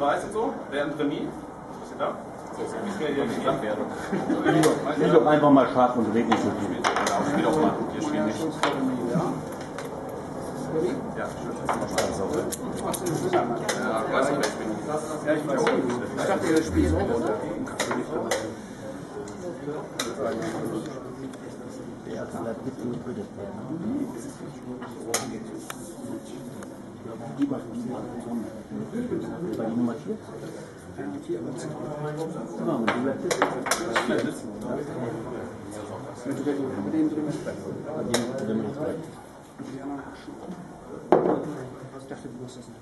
und Weiß und so, während Remis. Ist ihr da? So, ist ja nicht mehr die Gesamtwertung. Spiel doch einfach mal scharf und red nicht so viel. Genau, spiel doch mal. Wir spielen nicht. Ja, ja, weiß nicht, wer spielt. Ja, ich weiß nicht. Ich dachte, ihr spielt so. Ja, kann das bitte die Nummer 4? Ja, und die bleibt jetzt. Mit dem drüben ist Bei dem, bei dem Respekt. Ich dachte, du hast das nicht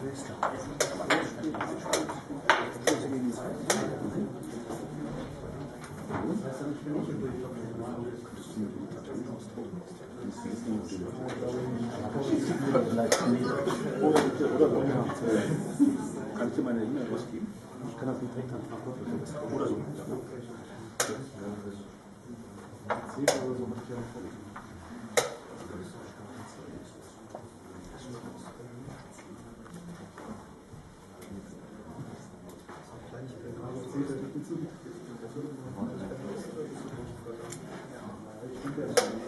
Vielleicht Kannst du meine E-Mail rausgeben? Ich kann das nicht direkt an Oder so. Thank you. Yes.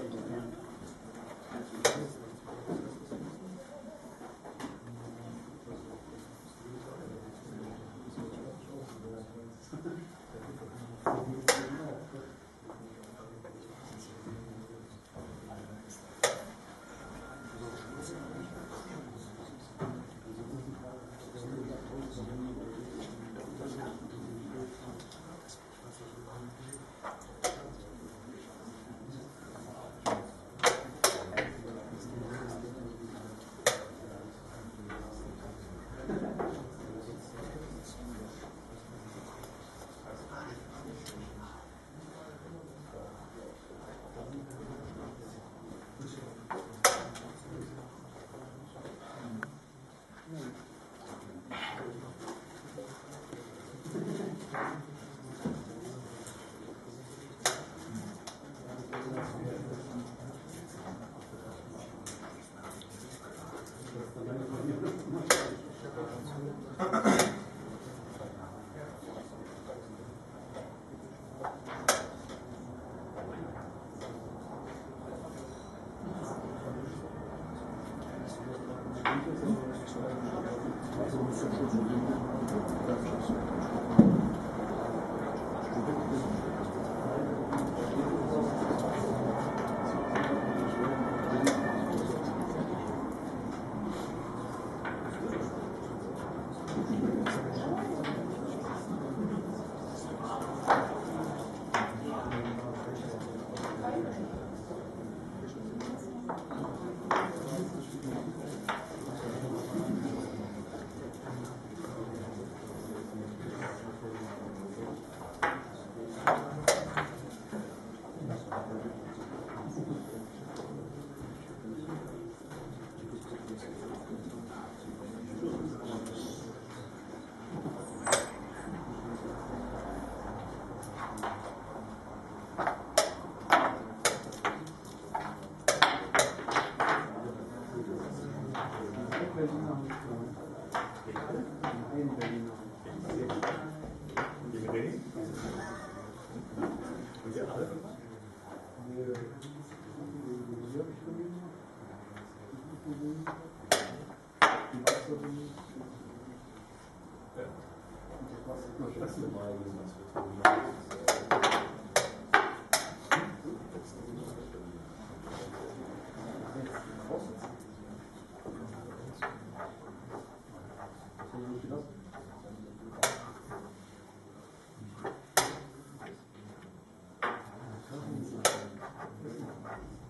time.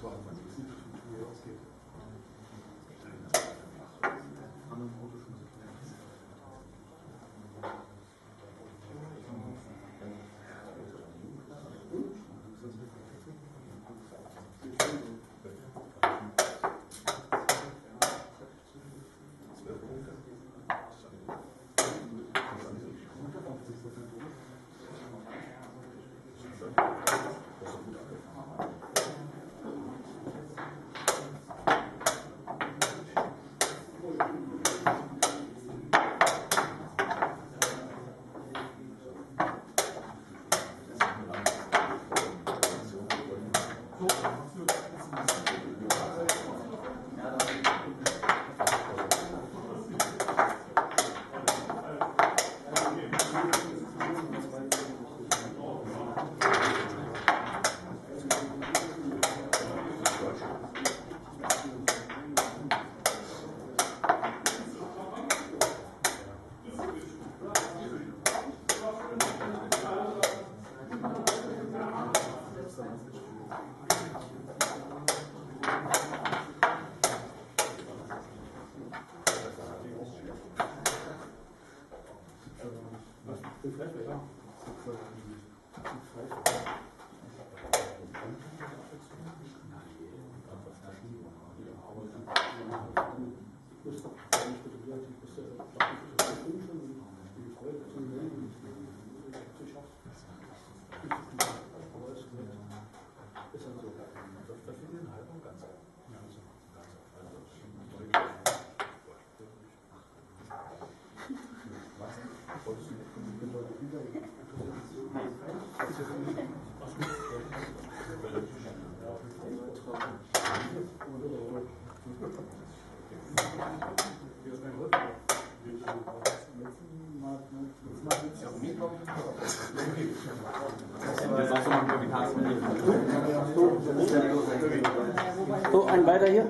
zwar von diesen Videos gibt. तो अंड आइए